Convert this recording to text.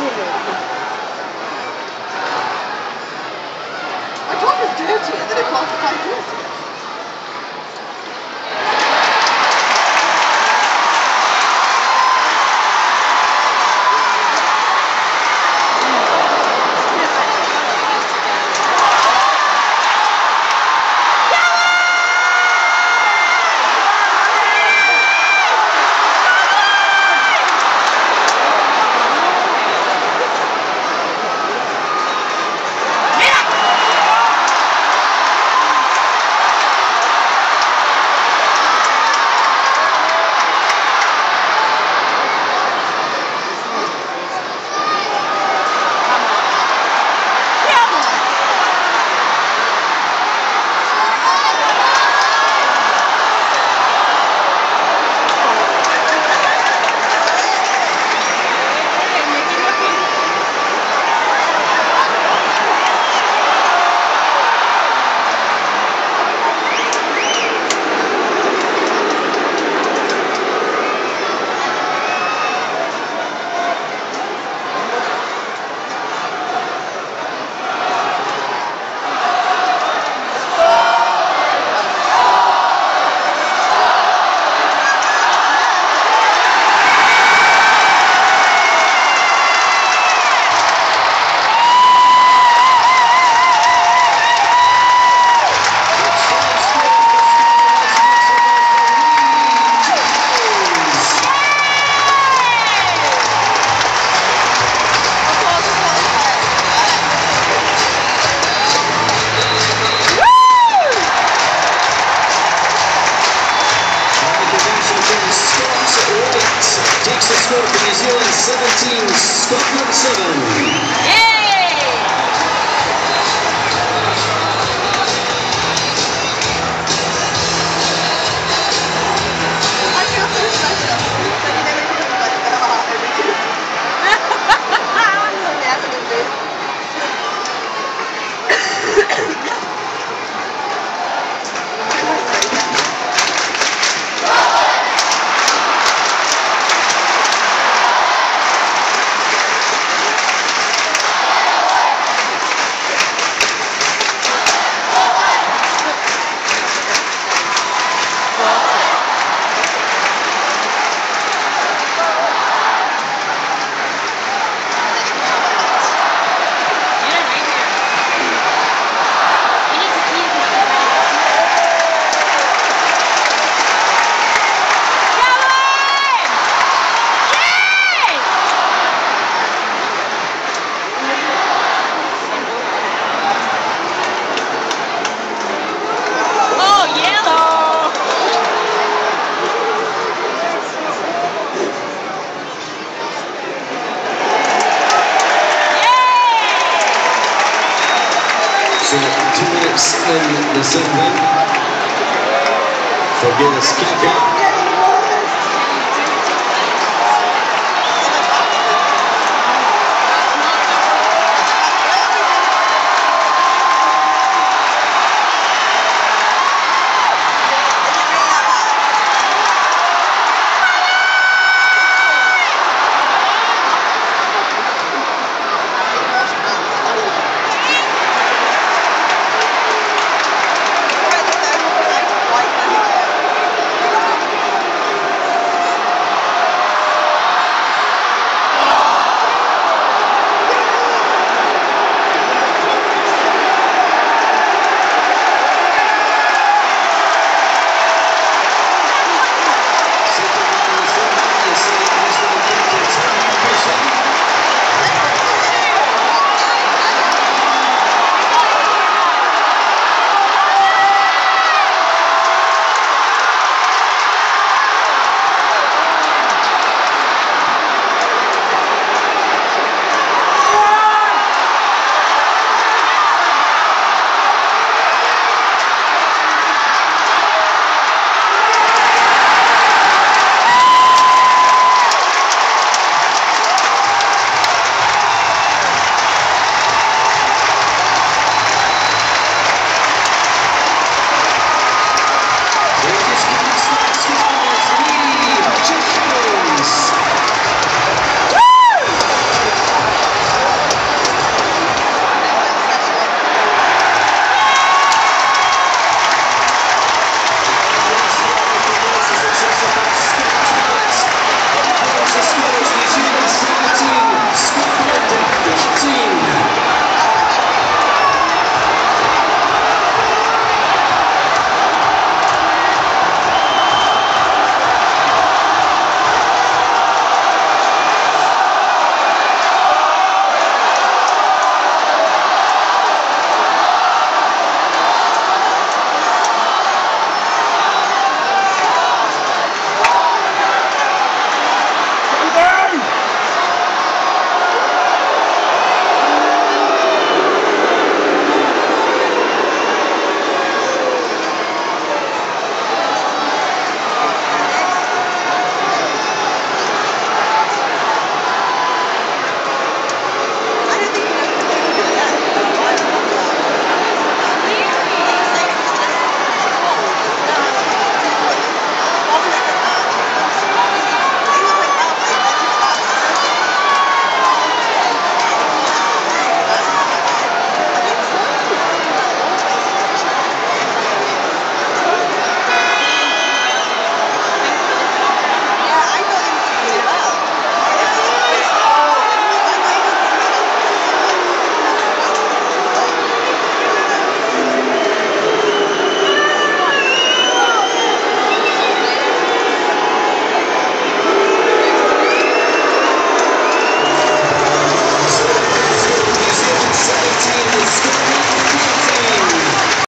谢。Score for New Zealand 17, Scotland 7. So two minutes in the second. For Gillis Kaka.